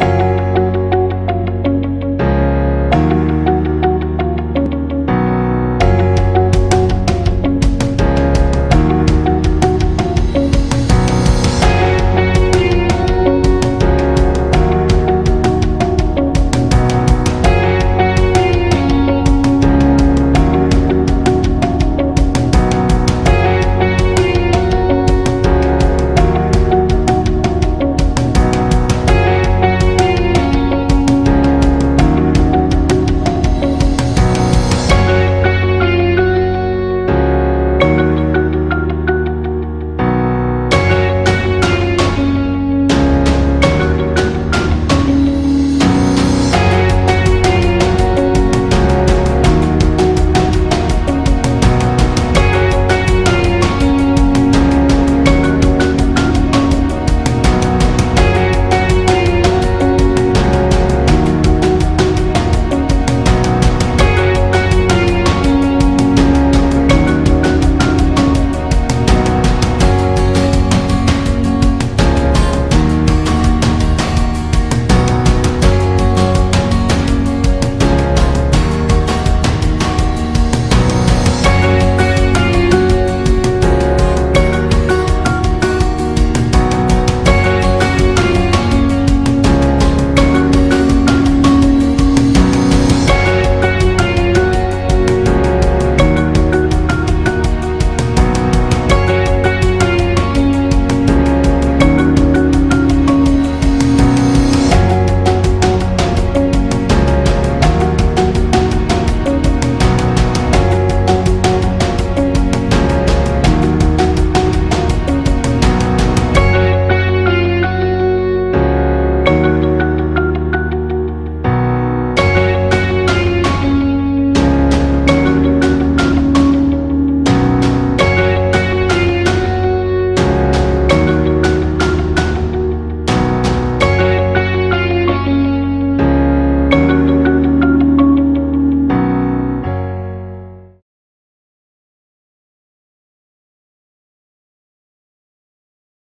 you